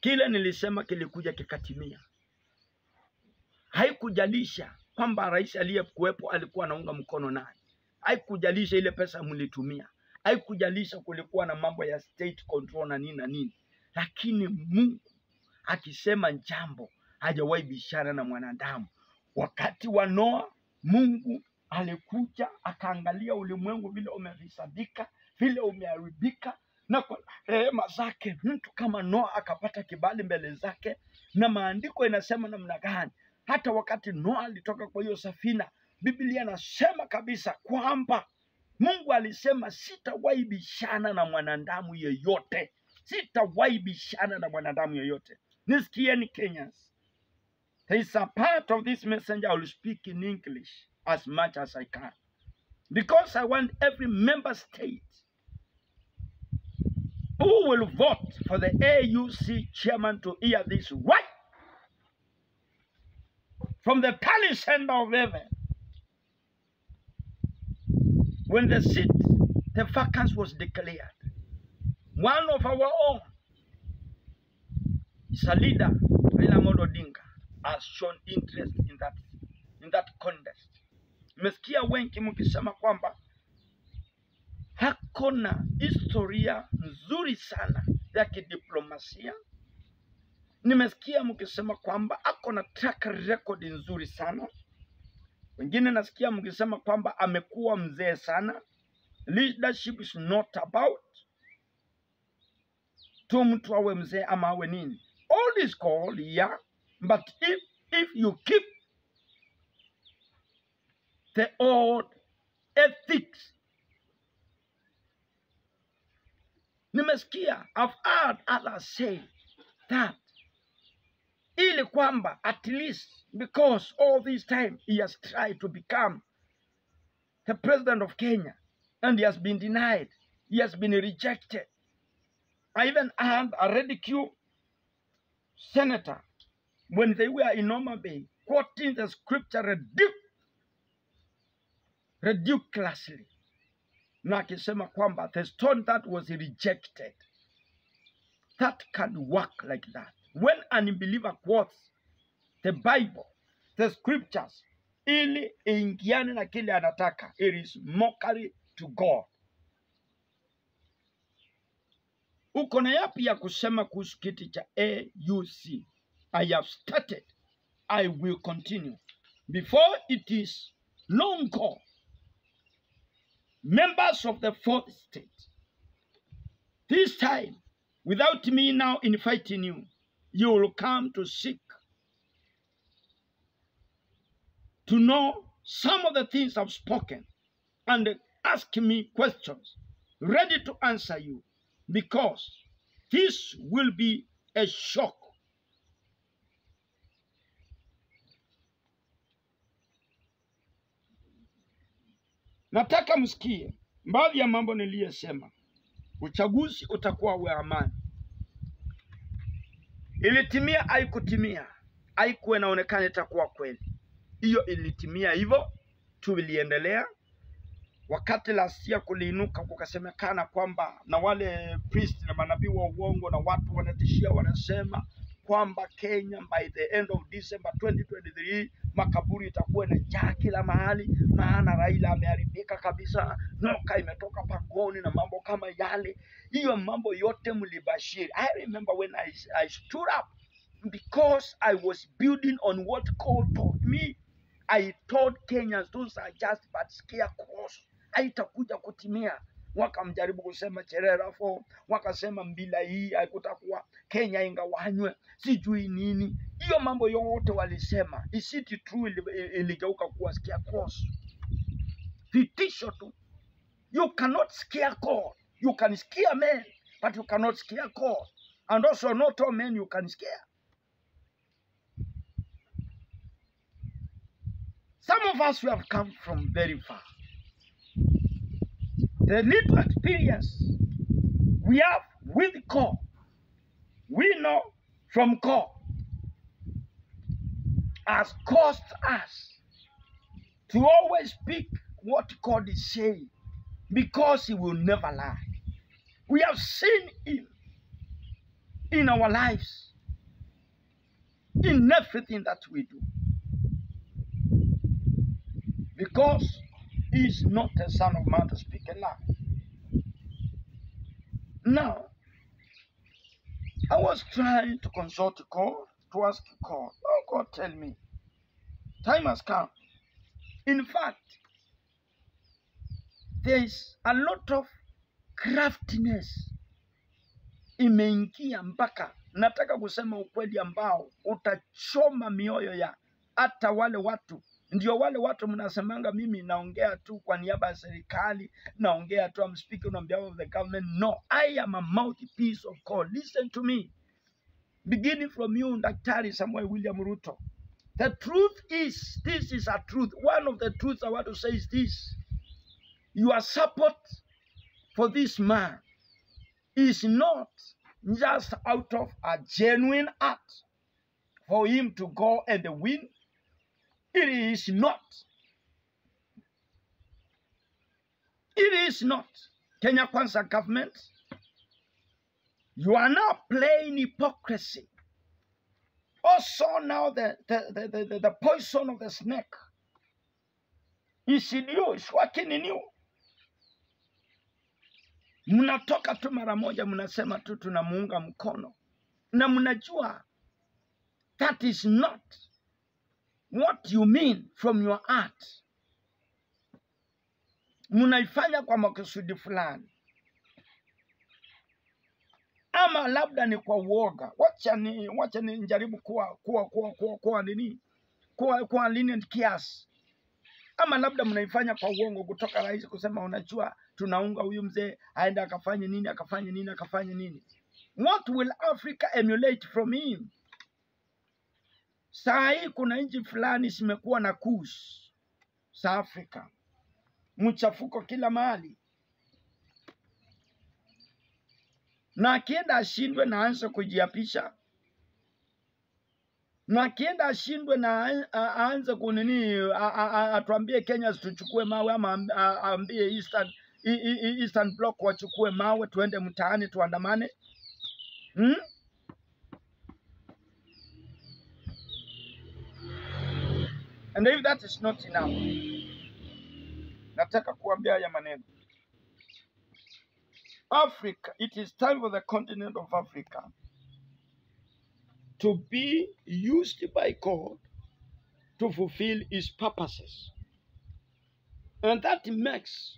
Kile nilisema kilikuja kikatimia. Haikujalisha kwamba rais aliyekuwepo alikuwa anaunga mkono nani, haikujalisha ile pesa mlitumia, haikujalisha kulikuwa na mambo ya state control na nini na nini, lakini Mungu akisema jambo hajawahi bishana na mwanadamu. Wakati wa Noa, Mungu alikuja akaangalia ulimwengu vile umevisadika vile umeharibika, na kwa rehema zake mtu kama Noa akapata kibali mbele zake. Na maandiko inasema namna gani? Hata wakati Noa alitoka kwa hiyo safina, Biblia inasema kabisa kwamba Mungu alisema sitawahi bishana na mwanadamu yeyote, sitawahi bishana na mwanadamu yeyote. Nisikieni Kenyans, there is a part of this messenger I will speak in English as much as I can because I want every member state who will vote for the AUC chairman to hear this right from the center of heaven. When the seat, the vacancy was declared, one of our own is a leader, Raila Odinga, has shown interest in that, in that contest. Wengi kwamba hako na historia nzuri sana ya kidiplomasia. Nimesikia mkisema kwamba ako na track record nzuri sana. Wengine nasikia mkisema kwamba amekuwa mzee sana. Leadership is not about tu mtu awe mzee ama awe nini. All is called yeah, but if if you keep the old ethics nimesikia I've heard others say that ili kwamba at least because all this time he has tried to become the president of Kenya and he has been denied he has been rejected. I even heard a ridicule senator when they were in Noma Bay quoting the scripture ridic- ridiculously na akisema kwamba the stone that was rejected that can work like that. When an unbeliever quotes the bible the scriptures ili iingiane na kile anataka it is mockery to god. Uko na yapi ya kusema kuhusu kiti cha auc i have started. I will continue. Before it is long gone members of the fourth state. This time, without me now inviting you, you will come to seek to know some of the things I've spoken and ask me questions, ready to answer you, because this will be a shock. Nataka msikie baadhi ya mambo niliyosema. Uchaguzi utakuwa wa amani. Ilitimia, haikutimia, haikuwa inaonekana itakuwa kweli. Hiyo ilitimia hivyo, tu, iliendelea Wakati lasia kuliinuka kukasemekana kwamba na wale priest na manabii wa uongo na watu wanatishia, wanasema kwamba Kenya by the end of December 2023 makaburi itakuwa inajaa kila mahali, maana Raila ameharibika kabisa, nyoka imetoka pangoni na mambo kama yale. Hiyo mambo yote mlibashiri. I remember when I, I stood up because I was building on what God told me. I told Kenyans those are just but scarecrows, haitakuja kutimia. Wakamjaribu kusema chererafo, wakasema mbila hii haikutakuwa Kenya ingawanywe, sijui nini. Hiyo mambo yote walisema, isiti it true? Iligeuka kuwa scarecrows, vitisho tu. You cannot scare God. You can scare men, but you cannot scare God. And also, not all men you can scare. Some of us we have come from very far. The little experience we have with God, we know from God, has caused us to always speak what God is saying because He will never lie. We have seen Him in our lives. in everything that we do. Because is not a son of man to speak a lie. Now, I was trying to consult God, to ask God, oh God, tell me, time has come. In fact, there is a lot of craftiness imeingia mpaka nataka kusema ukweli ambao utachoma mioyo ya hata wale watu ndio wale watu mnasemanga mimi naongea tu kwa niaba ya serikali naongea tu I'm speaking on behalf of the government. No I am a mouthpiece of God listen to me. Beginning from you Daktari Samuel William Ruto. The truth is this is a truth. One of the truths I want to say is this. Your support for this man is not just out of a genuine act for him to go and win. It is not. It is not. Kenya Kwanza government, you are now playing hypocrisy. Also now the, the, the, the, the, poison of the snake is in you, it's working in you. mnatoka tu mara moja mnasema tu tunamuunga mkono na mnajua that is not what you mean from your heart? Mnaifanya kwa makusudi fulani. Ama labda ni kwa uoga. Wacha ni wacha ni njaribu kuwa kuwa kuwa kuwa kuwa nini? Kuwa kuwa lenient kiasi. Ama labda mnaifanya kwa uongo kutoka rais kusema unajua tunaunga huyu mzee aende akafanye nini akafanye nini akafanye nini. What will africa emulate from him saa hii kuna nchi fulani zimekuwa na kus za afrika. Mchafuko kila mahali. Na akienda ashindwe na aanze kujiapisha. Na akienda ashindwe na aanze kunini atuambie Kenya tuchukue mawe ama aambie Eastern, Eastern Bloc wachukue mawe tuende mtaani tuandamane. Hmm? And if that is not enough, nataka kuambia haya maneno. Africa, it is time for the continent of Africa to be used by God to fulfill his purposes. And that makes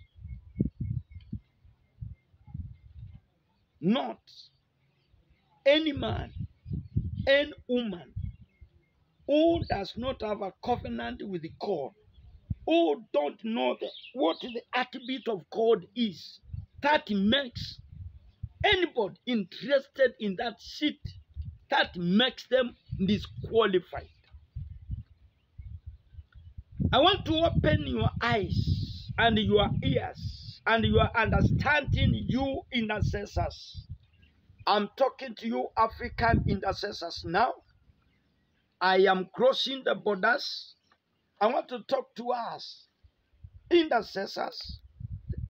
not any man, any woman who does not have a covenant with God, who don't know the, what the attribute of God is, that makes anybody interested in that seat, that makes them disqualified. I want to open your eyes and your ears and your understanding, you intercessors. I'm talking to you, African intercessors, now. I am crossing the borders. I want to talk to us, intercessors,